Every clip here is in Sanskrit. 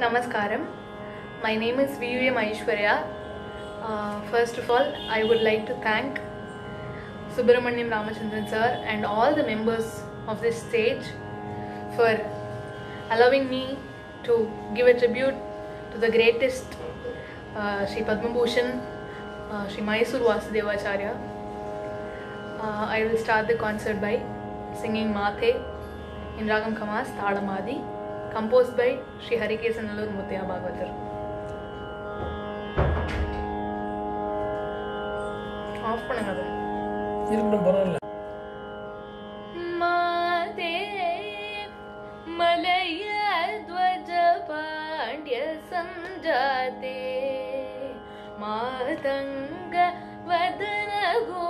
Namaskaram. My name is VUM Aishwarya. Uh, first of all, I would like to thank Subramaniam Ramachandran sir and all the members of this stage for allowing me to give a tribute to the greatest uh, Sri Padma Bhushan, uh, Vasudevacharya. Uh, I will start the concert by singing Mathe in Ragam Kamas Tadamadi, composed by Sri Harikesanallur Muttiya Bhagavathar. Off பண்ணுங்க அதை இருக்கட்டும் பரவாயில்ல மலைய ध्वज பாண்டிய சஞ்சாதே மாதங்க வதன கோ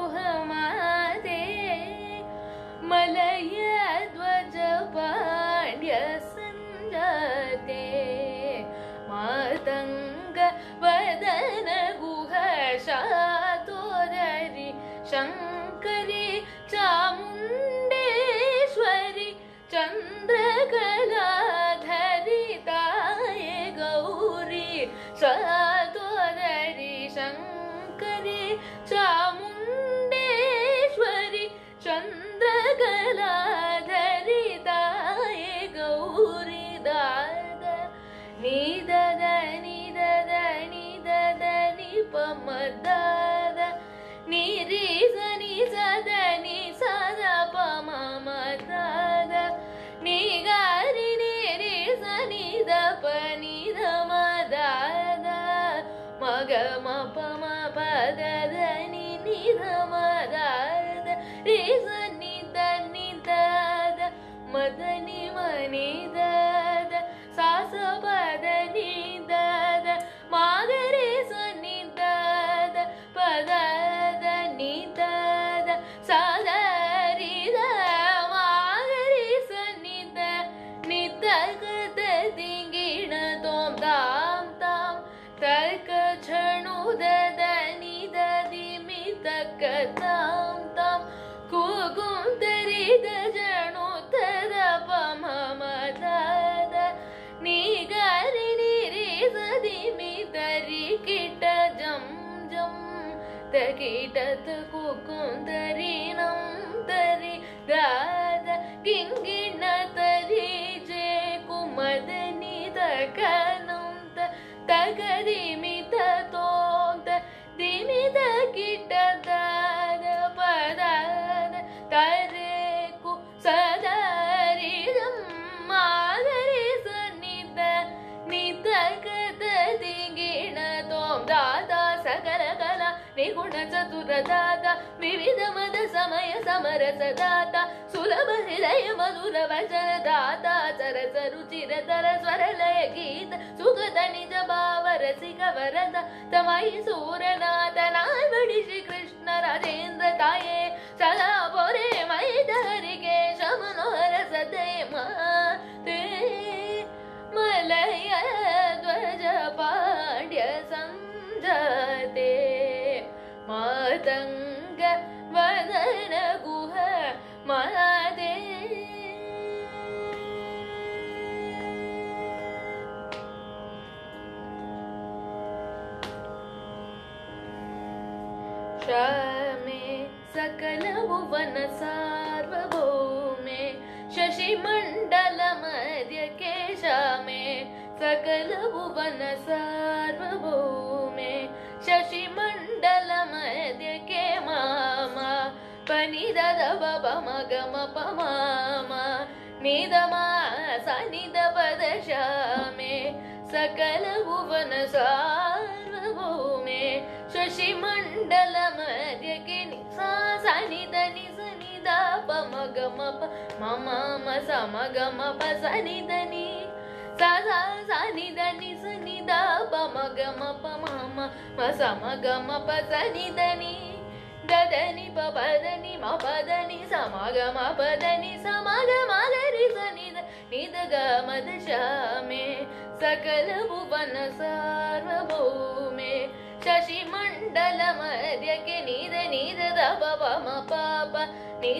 ी ददानी ददानी पमदा கீட்டத்து கூக்கும் தரி நம் தரி ராத கிங்கின निर्गुण चतुरदाता विविध मद समय समरस दाता सुलभ हृदय मधुर वचन दाता चरस रुचिर तर स्वर लय गीत सुगत निज भाव रसिक वरद तमाई सूरनाथ नावडी श्री कृष्ण राजेंद्र ताये सदा बोरे मैद हरिके शमनोहर सदय मा ते मलय ध्वज पाड्य संजते मातङ्ग ङ्गे सकल भुवन सार्वभौमे शशिमण्डल मध्य केश मे सकलभुवन सार्वभौमे शशिमण्डल मण्डल मध्य के मा पनि दगमप मा निधमा सा निधप दश मे सकल भुवन सर्भो मे शशि मण्डल मध्ये सा निगमप मगमप सनि धनि सा म ददनि पपदनि मपदनि म पदनि समगम पधनि समगमा दश मे सकल भुवन सार्वशि मण्डल मध्यके निपा नि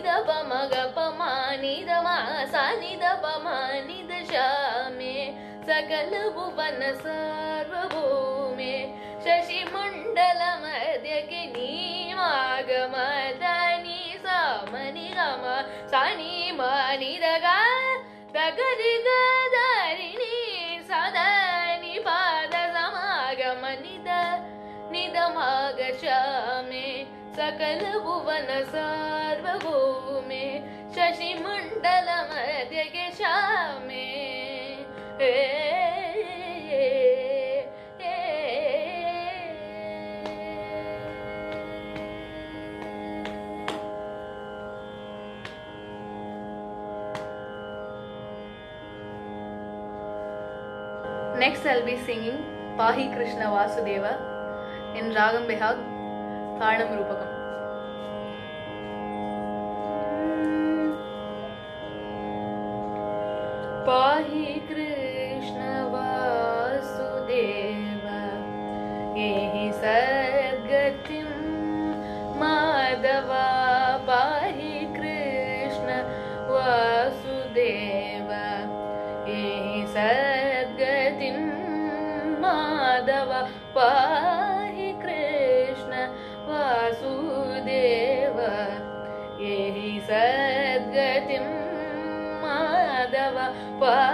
ग पमानिद मासा निश मे सकल भुपन सारवभौ शशिमण्डल मध्यके नीमागमदनि सामनि गम सनि मनि दग दगरि गदरिणि सदनि पाद समागम निद निदमाग श्यामे सकल भुवन सार्वभौमे शशिमण्डल मध्यके श्यामे Next, I'll be singing Pahi Krishna Vasudeva in Ragam Behag, Thalam Rupakam. Pahi Krishna but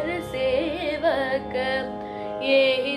सेवक एहि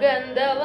Gandalf.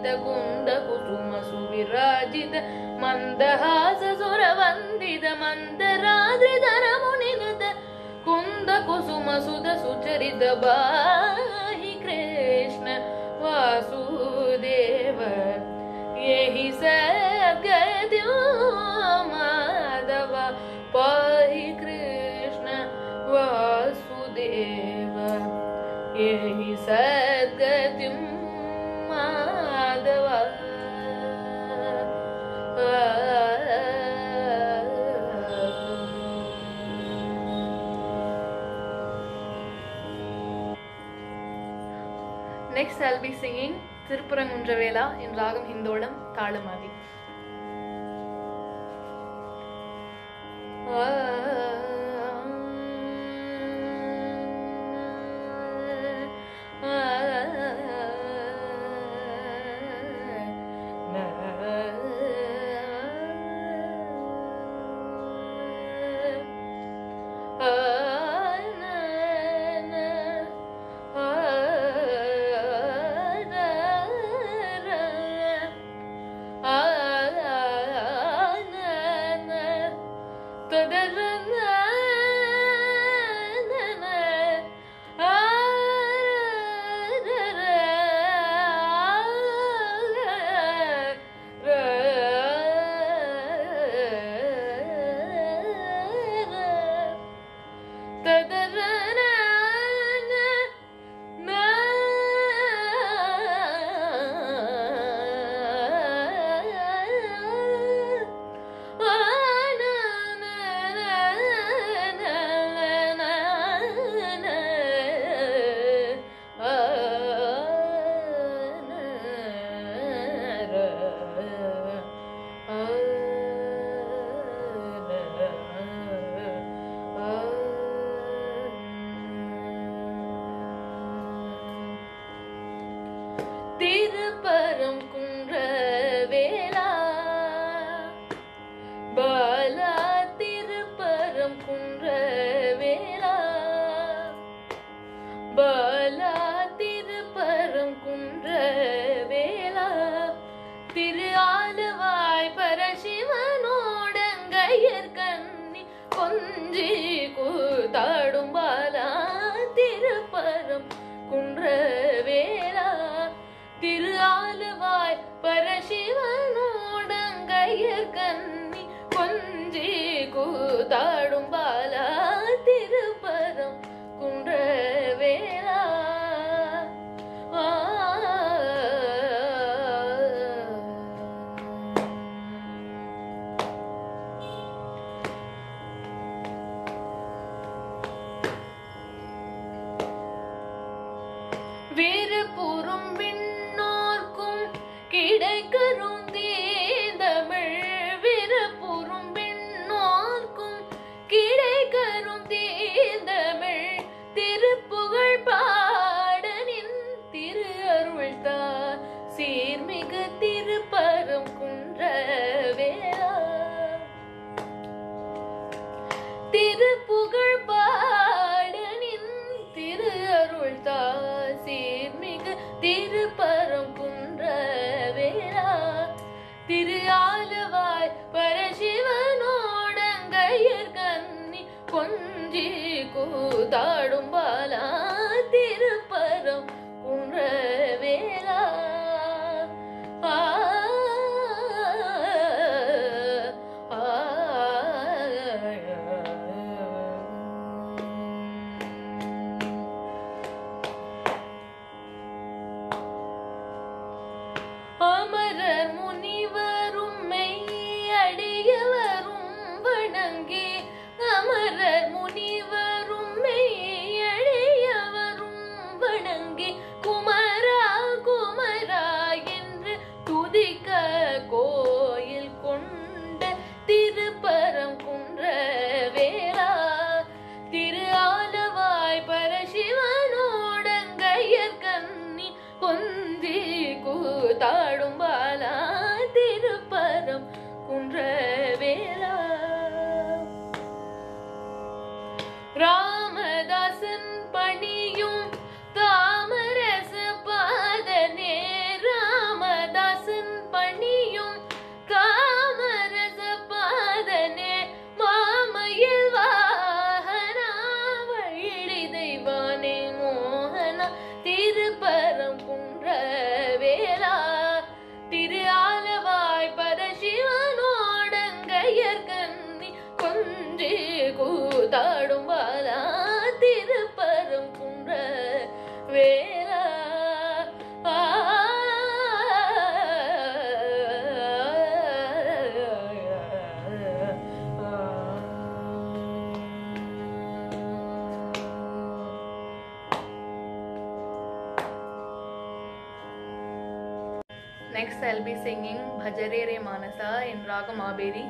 कुन्द कुसुम सुविराजित मन्दहास सुरवन्दित मन्दरात्रिधर मुनिरत कुन्द कुसुम सुद सुचरित बाहि कृष्ण वासुदेव एहि सद्गतिं माधव पाहि कृष्ण वासुदेव एहि सद्गतिं Next, I'll be singing Tirupurangundravela in Ragam Hindolam Talamadi. Ah,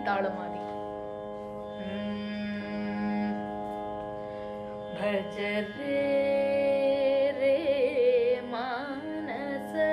Maberi Talamadi. Bhajare Re Manasa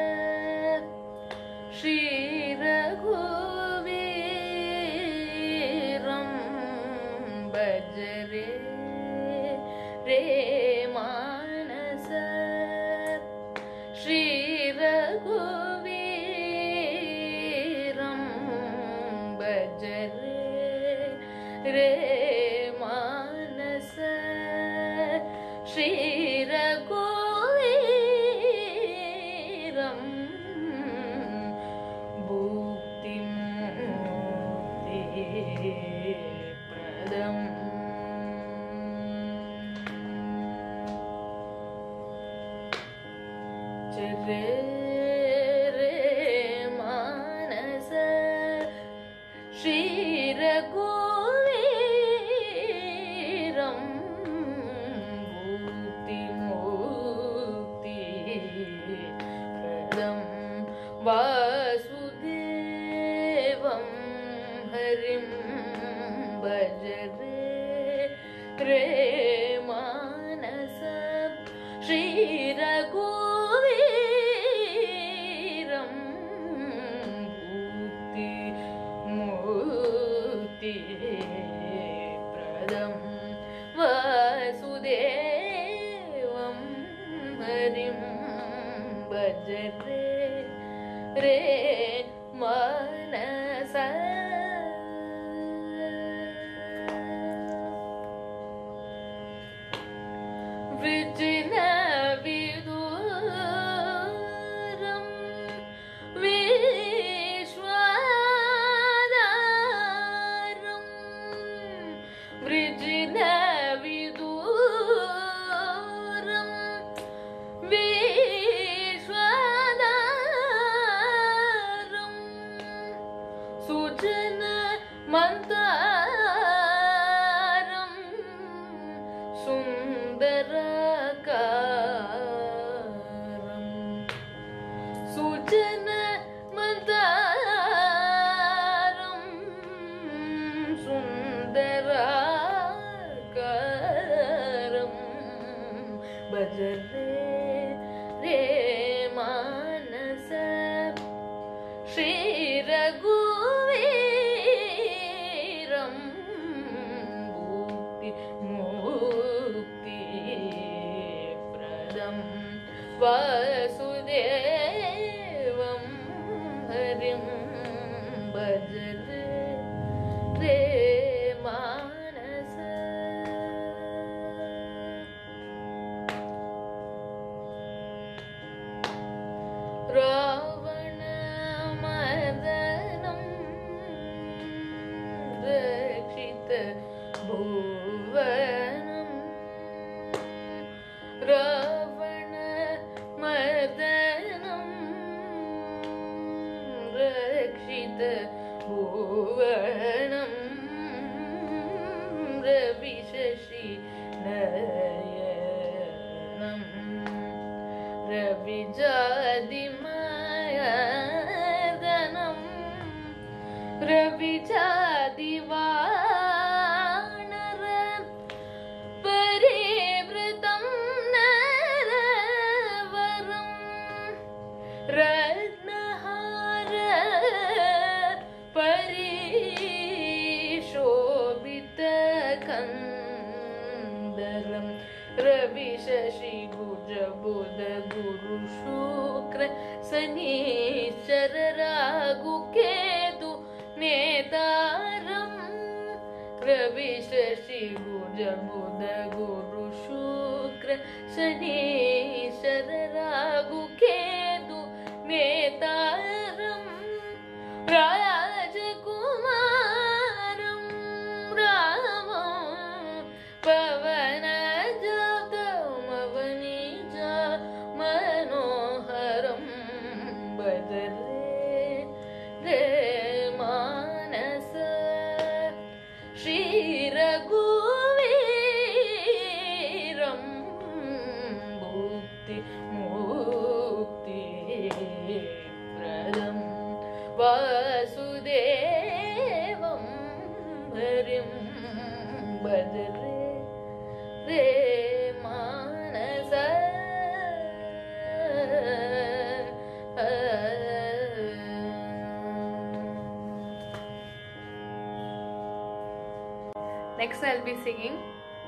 be singing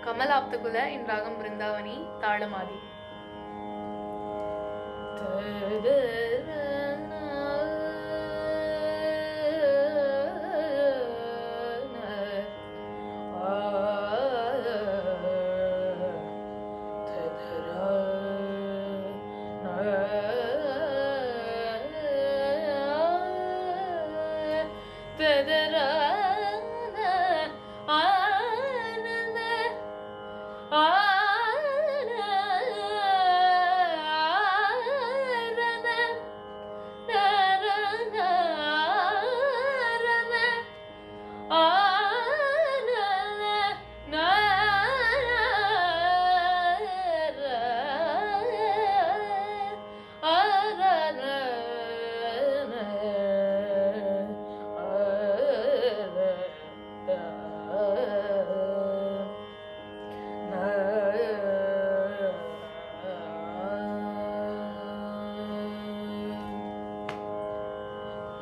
Kamal ஆப்துகுல இன் ராகம் பிருந்தாவனி தாளமாதி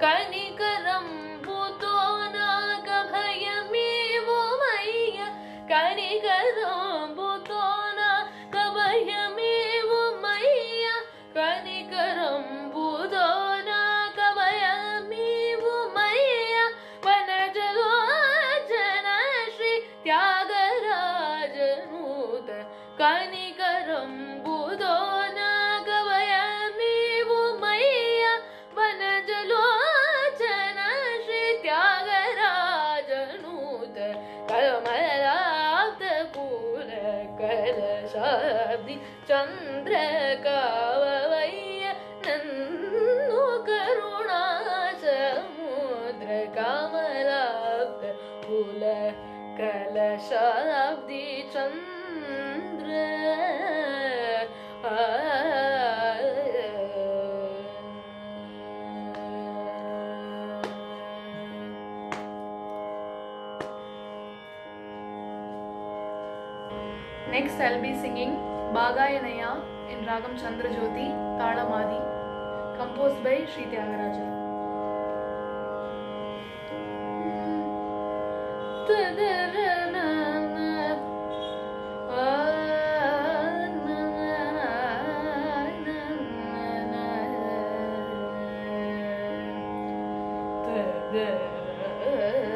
Kali. ராகாயணையா என் ராகம் Chandrajyoti தாளமாதி compose by Sri Thyagarajan Yeah.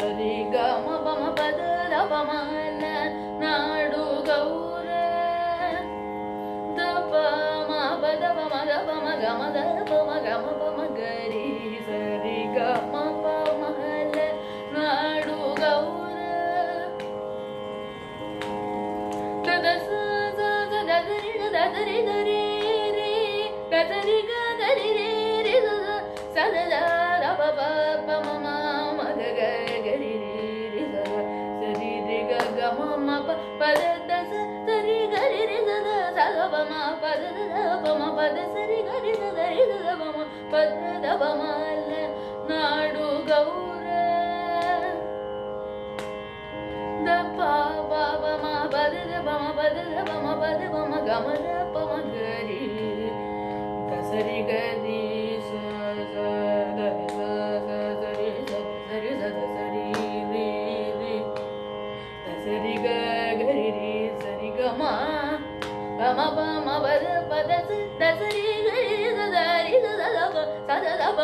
ಸರಿ ಗಮ ಬಮ ಪದ ಬಮಲ ನಾಡು ಗೌರ ದಪ ಮ ಪದ ಬಮ ಗಮ ಗಮ ದಪ ಮ ಗಮ ಬಮ ಗರಿ ಸರಿ ಪ ಮ ಪ ದ ದ ಪ ಮ ಲ ನಾಡು ಗೌರ ದ ಪ ಪ ಪ ಮ ಪ ದ ದ ಪ ಮ ಪ ದ ದ ಪ ಮ ಪ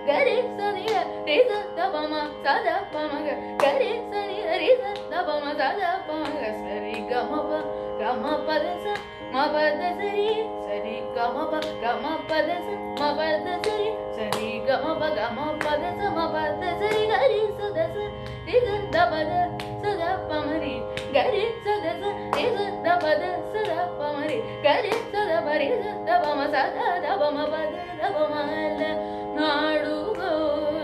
ಪ ಮ ಗ ಗ ರಿ ಸ ರಿ ಗ ರಿ ಸ ದ ಪ ಮ ಸ ದ ಪ ಮ ಗ ಗ ರಿ ಸ ರಿ ರಿ ಸ ದ ಪ ಮ ಸ ದ ಪ ಮ ಗ ಸ ರಿ ಗ ಮ ಪ ಗ ಮ ಪ ದ ಸ ಮ ಪ ದ ಸ ರಿ ಸ ರಿ ಗ ಮ ಪ ಗ ಮ ಪ ದ ಸ ಮ ಪ ದ ಸ ರಿ ಸ ರಿ ಗ ಮ ಪ ಗ ಮ ಪ ದ ಸ ಮ ಪ ದ ಸ ರಿ ಗ ರಿ ಸ ದ ಸ ರಿ ಸ ದ ಪ ದ ಸ ದ ಪ ಮ ರಿ ಗ ರಿ ಸ ದ ಸ ರಿ ಸ ದ ಪ ದ ಸ ದ ಪ ಮ ರಿ ಗ ರಿ ಸ ದ ಪ ರಿ ಸ ದ ಪ ಮ ಸ ದ ದ ಪ ಮ ಪ ದ ದ ಪ ಮ ಲ 哪儿路？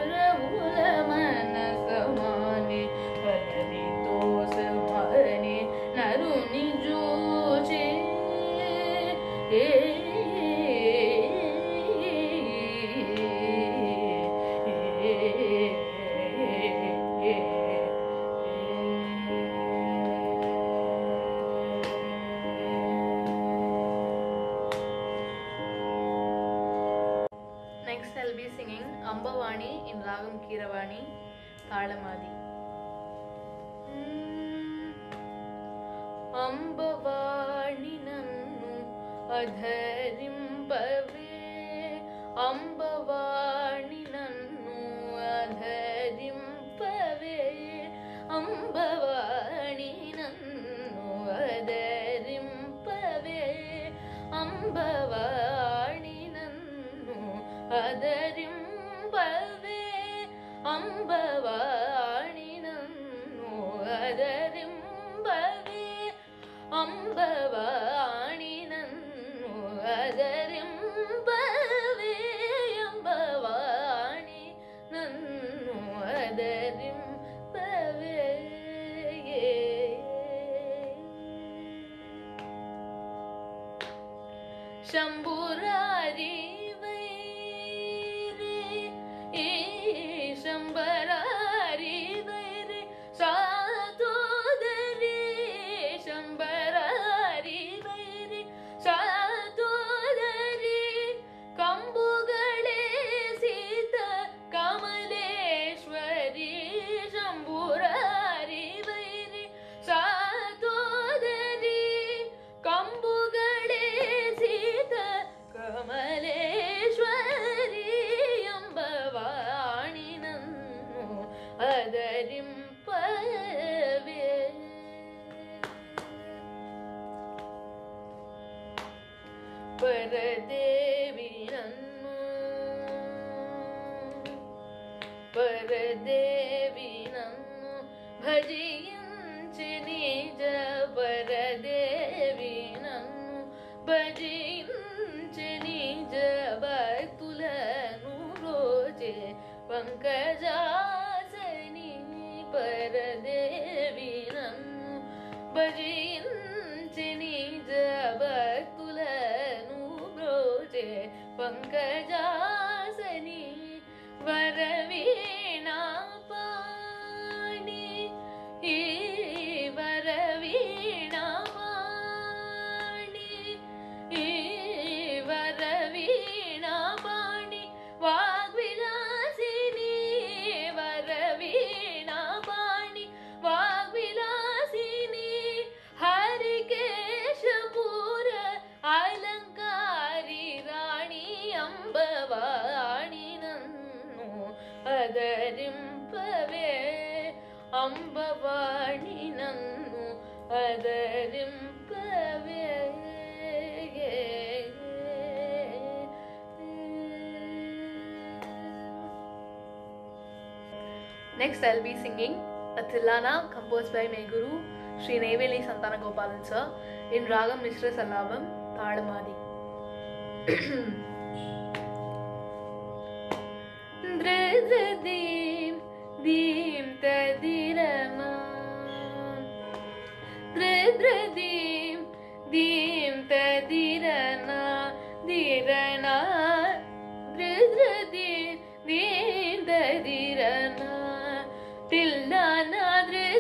अधरिं धरिम्बवे अम्बवा ಪರದೇವಿ ನನ್ನು ಪರದೇವಿ ನನ್ನು ಭಜಿಂಚಿ Next, I'll be singing Athilana, composed by my guru Sri Neyveli Santana Gopalan sir, in Ragam Mishra Salabam, Tadamadi. Dredadim, dim tadirama. Dredadim, dim tadirana, dirana. Dredadim, dim tadirana.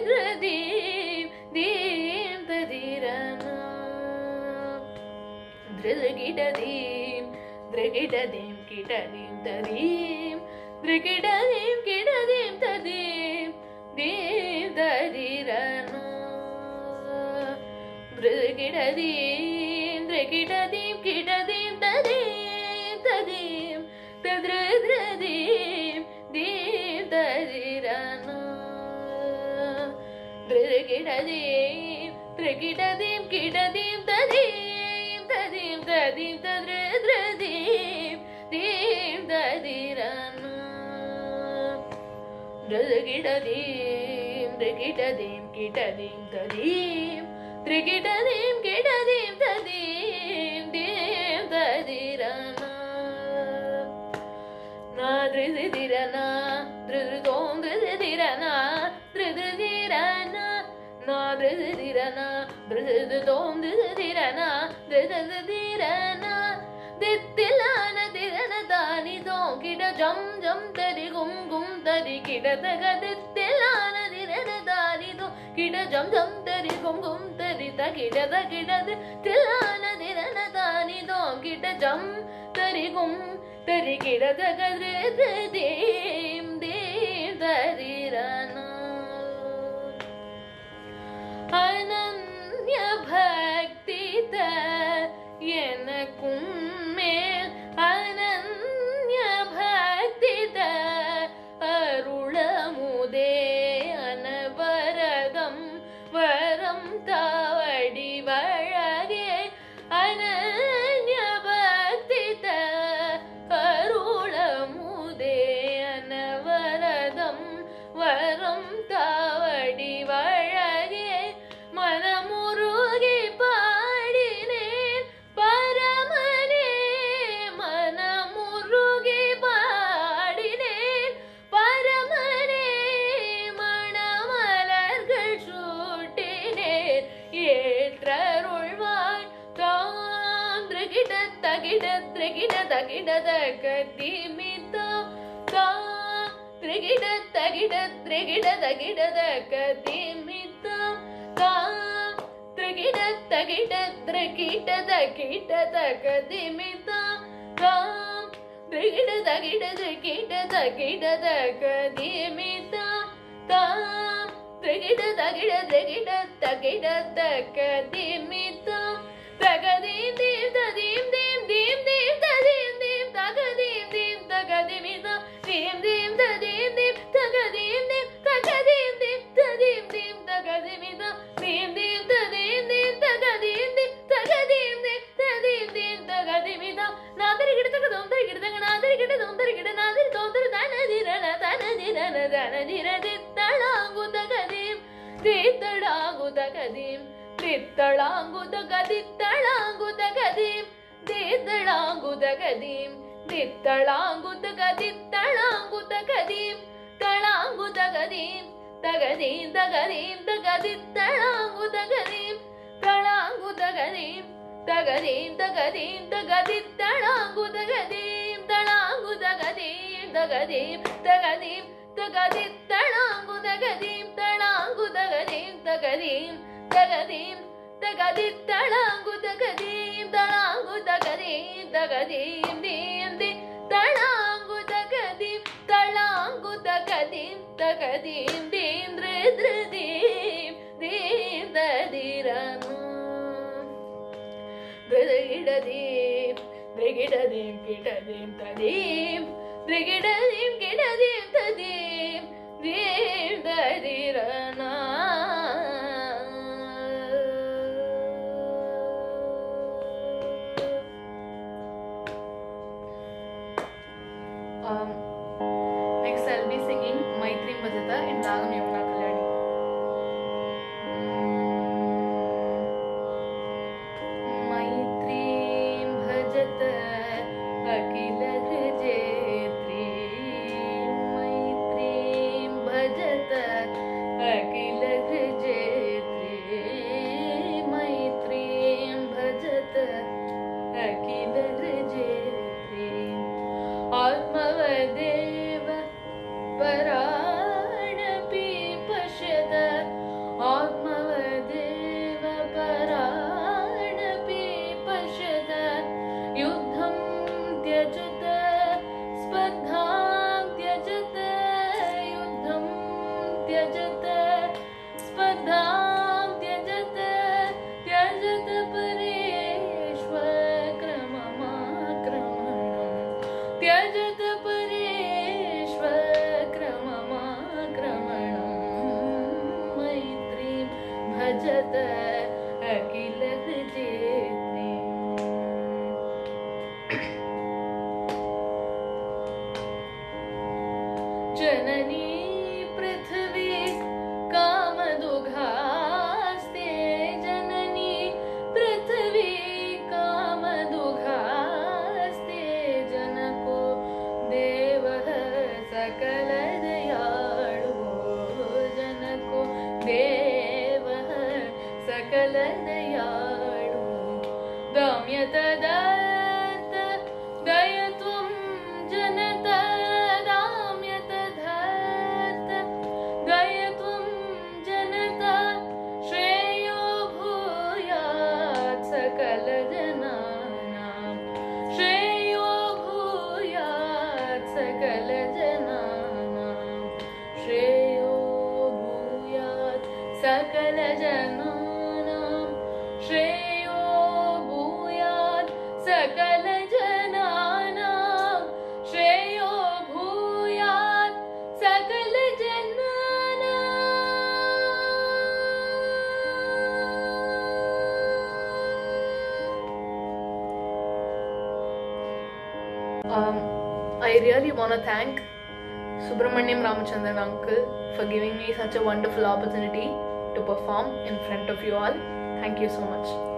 ृदीं दीं दधीरना धृगिडदीं दृगिडदीं किटदीं दधीं दृगिडदीं किडदीं दधीं दीं दधीरना दृगिडदीं दृगिडदीं किडदीं दधीं दधीं दधृदीं दीं दधीरना கிடதீம் கிடதீம் கிடதீம் ததீம் ததீம் ததீம் ததீம் தீம் ததிரன். கிடதீம் கிடதீம் கிடதீம் ததீம் கிடதீம் கிடதீம் ததீம் தீம் ததிரன். நான் திருதிரனா திருதோம் திருதிரனா திருதி நா திருது திரனா திருது தோந்து திரனா திருது திரனா. தித்திலான திரன தானி தோங்கிட ஜம் ஜம் தரி கும் கும் தரி கிடதக. தித்திலான திரன தானி தோ கிட ஜம் ஜம் தரி கும் கும் தரி த கிடத கிடது. தில்லான திரன தானி தோங்கிட ஜம் தரி கும் தரி கிடதக. திருது தேம் தேம் தரிரன अनन्यभक्तितयेन कुम् ಗಿಡ ತ್ರಿಗಿಡದ ಗಿಡದ ಕದಿಮಿತ ಕಾ ತ್ರಿಗಿಡ ತಗಿಡ ತ್ರಿಕೀಟದ ಕೀಟದ ಕದಿಮಿತ ಕಾ ತ್ರಿಗಿಡದ ಗಿಡದ ಕೀಟದ ಕೀಟದ ಕದಿಮಿತ ಕಾ ತ್ರಿಗಿಡದ ಗಿಡದ ಗಿಡ ತಗಿಡದ ಕದಿಮಿತ ಪ್ರಗದಿ ದೇವದಿ கிட்டு தொந்தர கிட்டு தங்க நாதரி கிட்டு தொந்தர கிட்டு நாதரி தொந்தர தன திரன தன திரன தன திர தித்தளாங்குத கதீம் தித்தளாங்குத கதீம் தித்தளாங்குத கதித்தளாங்குத கதீம் தித்தளாங்குத கதீம் தித்தளாங்குத கதித்தளாங்குத கதீம் தளாங்குத கதீம் தகதீம் தகதீம் தகதித்தளாங்குத கதீம் தளாங்குத கதீம் ಗದೀಂ ತಳಾಂಗುದ ಗದೀಂ ತಗದೀಂ ತಗದೀಂ ತಗದಿತ್ತಳಾಂಗುದ ಗದೀಂ ತಳಾಂಗುದ ಗದೀಂ ತಗದೀಂ ತಗದೀಂ ತಗದಿತ್ತಳಾಂಗುದ ಗದೀಂ ತಳಾಂಗುದ ಗದೀಂ ತಗದೀಂ ತಗದೀಂ ತಗದಿತ್ತಳಾಂಗುದ ಗದೀಂ ತಳಾಂಗುದ ಗದೀಂ ತಗದೀಂ ದೀಂ ದಿ ತಳಾಂಗುದ ಗದೀಂ ತಳಾಂಗುದ ಗದೀಂ ತಗದೀಂ ದೀಂ ದೃ ದೀಂ ದೀಂ ದದಿರನು கிருதகிடதீம் திரிகிடதீம் கிடதீம் ததீம் திரிகிடதீம் கிடதீம் ததீம் தீம் தரிரணா want to thank Subramanyam Ramachandran uncle for giving me such a wonderful opportunity to perform in front of you all. Thank you so much.